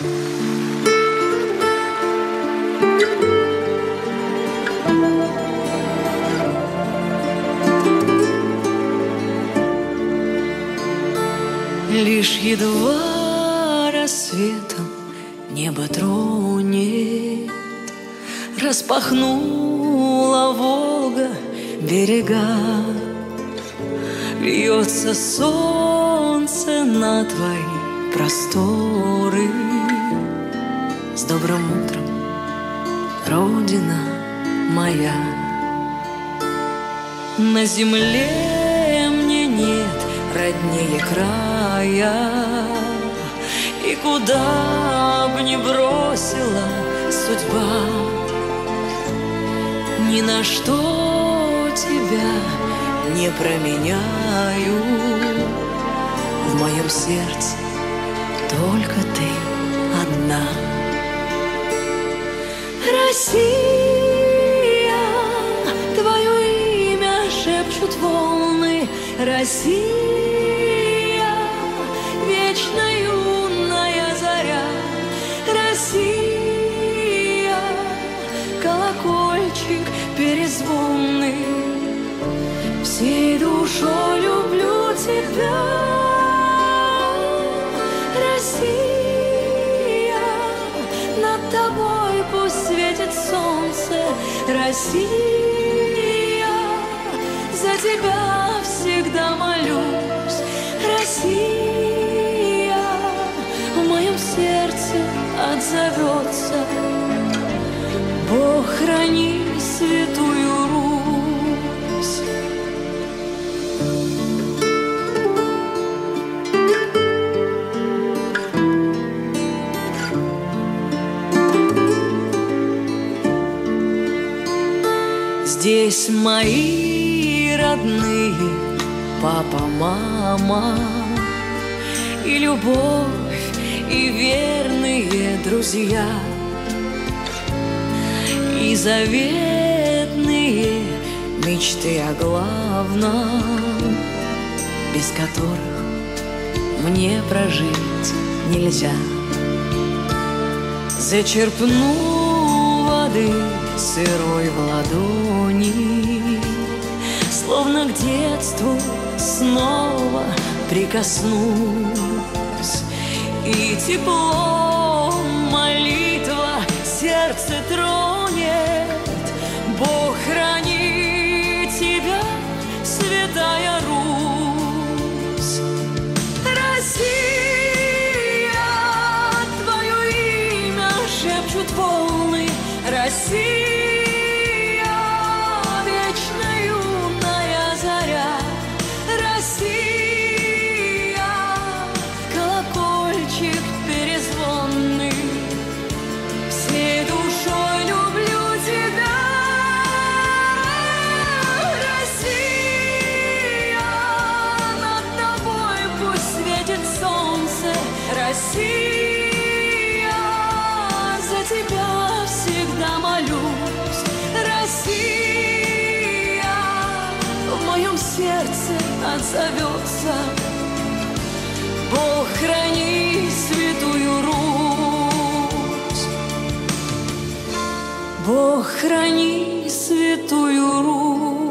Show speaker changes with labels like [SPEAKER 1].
[SPEAKER 1] Лишь едва рассветом небо тронет, Распахнула Волга берега, Льется солнце на твои просторы. С добрым утром, Родина моя. На земле мне нет роднее края, И куда б ни бросила судьба, Ни на что тебя не променяю. В моем сердце только ты Россия, твое имя шепчут волны, Россия, вечно юная заря, Россия, колокольчик перезвонный, всей душой люблю тебя, Россия, над тобой солнце, Россия, за тебя всегда молюсь, Россия, в моем сердце отзовется, Бог храни святую Русь. Здесь мои родные, папа, мама, И любовь, и верные друзья, И заветные мечты о главном, Без которых мне прожить нельзя. Зачерпну воды сырой в ладони, Словно к детству снова прикоснусь, И тепло молитва сердце тронет, волны, Россия, вечно юная заря, Россия, колокольчик перезвонный, всей душой люблю тебя, Россия, над тобой пусть светит солнце, Россия, отзовется. Бог храни святую Русь. Бог храни святую Русь.